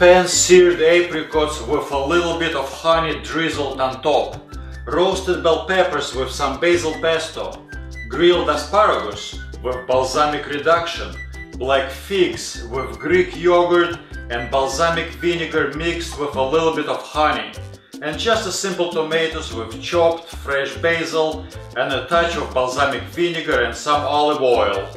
pan-seared apricots with a little bit of honey drizzled on top, roasted bell peppers with some basil pesto, grilled asparagus with balsamic reduction, black figs with Greek yogurt and balsamic vinegar mixed with a little bit of honey, and just a simple tomatoes with chopped fresh basil and a touch of balsamic vinegar and some olive oil.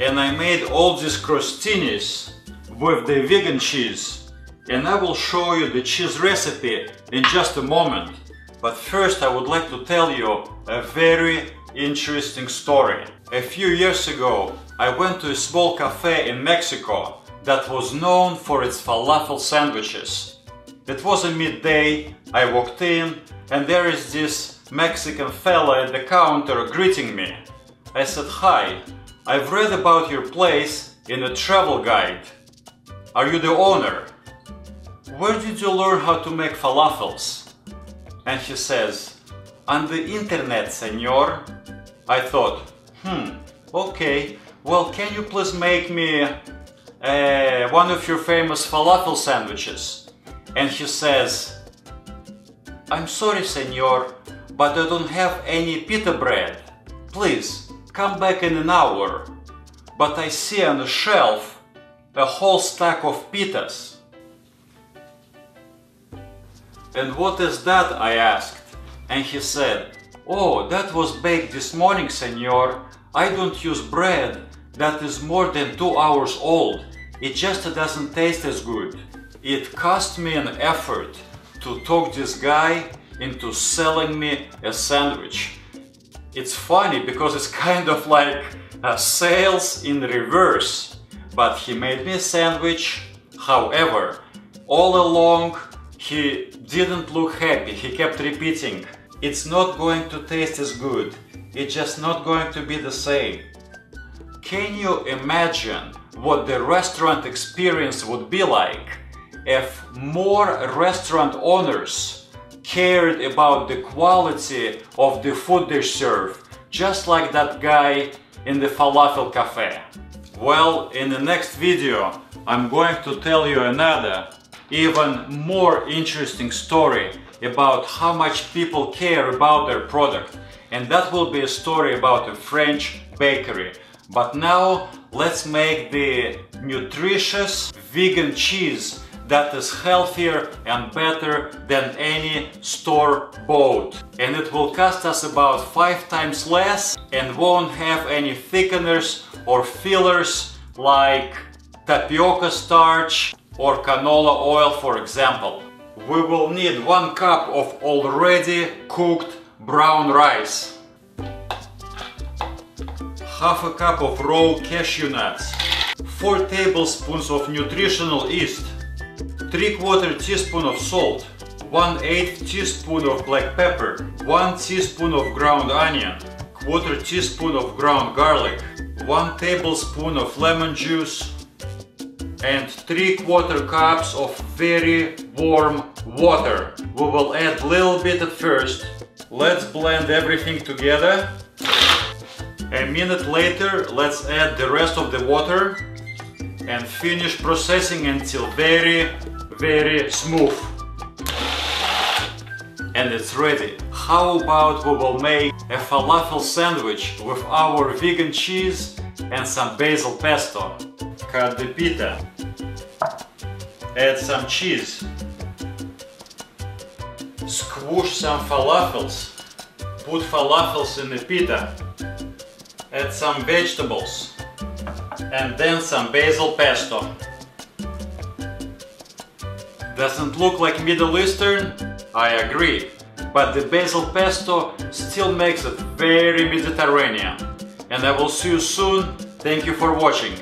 And I made all these crostinis with the vegan cheese and I will show you the cheese recipe in just a moment. But first I would like to tell you a very interesting story. A few years ago I went to a small cafe in Mexico that was known for its falafel sandwiches. It was a midday, I walked in and there is this Mexican fella at the counter greeting me. I said hi, I've read about your place in a travel guide. Are you the owner? Where did you learn how to make falafels? And he says, on the internet, senor. I thought, hmm, okay, well, can you please make me uh, one of your famous falafel sandwiches? And he says, I'm sorry, senor, but I don't have any pita bread. Please, come back in an hour. But I see on the shelf a whole stack of pitas. And what is that? I asked. And he said, Oh, that was baked this morning, senor. I don't use bread that is more than two hours old. It just doesn't taste as good. It cost me an effort to talk this guy into selling me a sandwich. It's funny because it's kind of like a sales in reverse but he made me a sandwich. However, all along he didn't look happy, he kept repeating, it's not going to taste as good, it's just not going to be the same. Can you imagine what the restaurant experience would be like if more restaurant owners cared about the quality of the food they serve, just like that guy in the falafel cafe? Well, in the next video I'm going to tell you another, even more interesting story about how much people care about their product. And that will be a story about a French bakery. But now let's make the nutritious vegan cheese that is healthier and better than any store bought. And it will cost us about 5 times less and won't have any thickeners or fillers like tapioca starch or canola oil for example. We will need 1 cup of already cooked brown rice, half a cup of raw cashew nuts, 4 tablespoons of nutritional yeast, 3 quarter teaspoon of salt, 1 8 teaspoon of black pepper, 1 teaspoon of ground onion, quarter teaspoon of ground garlic, 1 tablespoon of lemon juice and 3 quarter cups of very warm water. We will add little bit at first. Let's blend everything together. A minute later, let's add the rest of the water and finish processing until very very smooth and it's ready. How about we will make a falafel sandwich with our vegan cheese and some basil pesto. Cut the pita. Add some cheese. Squish some falafels. Put falafels in the pita. Add some vegetables. And then some basil pesto. Doesn't look like Middle Eastern? I agree. But the basil pesto still makes it very Mediterranean. And I will see you soon. Thank you for watching.